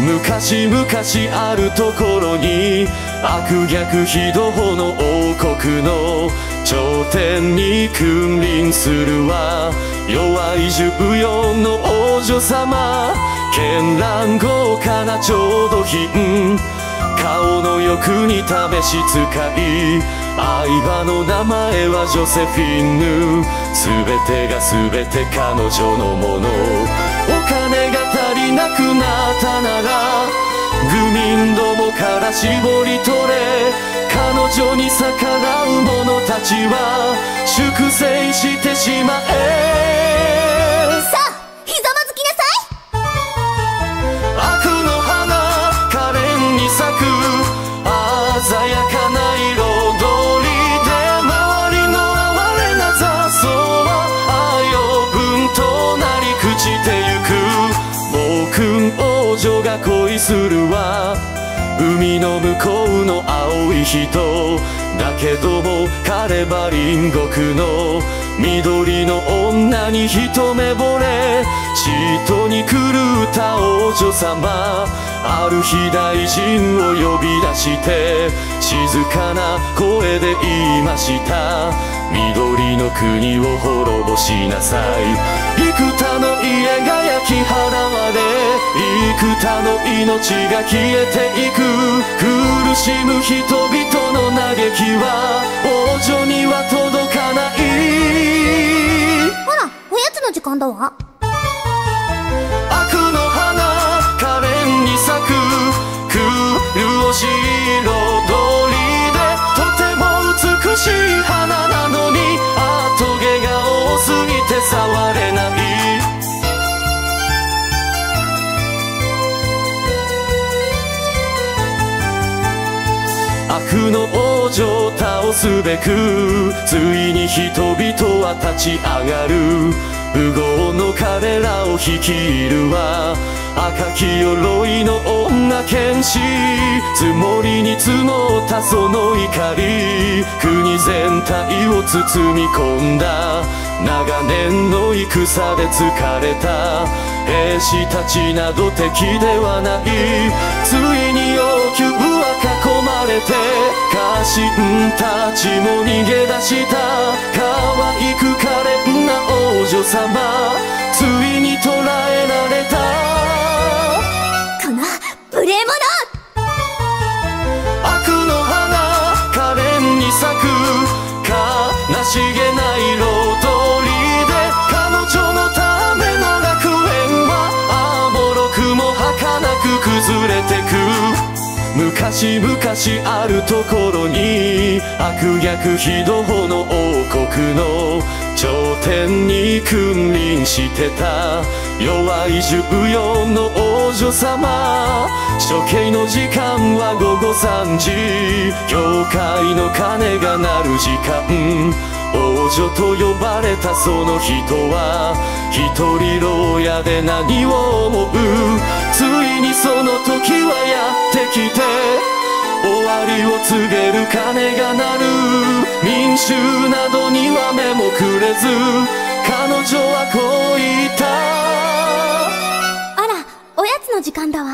昔々あるところに悪逆非道の王国の頂点に君臨するは弱い14の王女様絢爛豪華な調度品顔の欲に試し使い相場の名前はジョセフィンヌ。全てが全て彼女のもの。お金が足りなくなったなら愚民どもから絞り取れ彼女に逆らう者たちは粛清してしまえ。く暴君王女が恋するわ。海の向こうの青い人。だけども彼は隣国の。緑の女に一目惚れ。嫉妬に狂った王女様。ある日大臣を呼び出して。静かな声で言いました。緑の国を滅ぼしなさい。幾多の家が焼き払幾多の命が消えていく。苦しむ人々の嘆きは王女には届かない。ほらおやつの時間だわ。悪の王女を倒すべくついに人々は立ち上がる。武豪の彼らを率いるは赤き鎧の女剣士。積もりに積もったその怒り国全体を包み込んだ。長年の戦で疲れた。兵士たちなど敵ではない。ついに王宮はれて家臣たちも逃げ出した。可愛く可憐な王女様。ついに捕らえ昔々あるところに悪逆非道の王国の頂点に君臨してた。弱い14の王女様処刑の時間は午後3時。教会の鐘が鳴る時間。王女と呼ばれたその人は一人牢屋で何を思う？ついにその時はやってきて終わりを告げる鐘が鳴る。民衆などには目もくれず彼女はこう言った。あらおやつの時間だわ。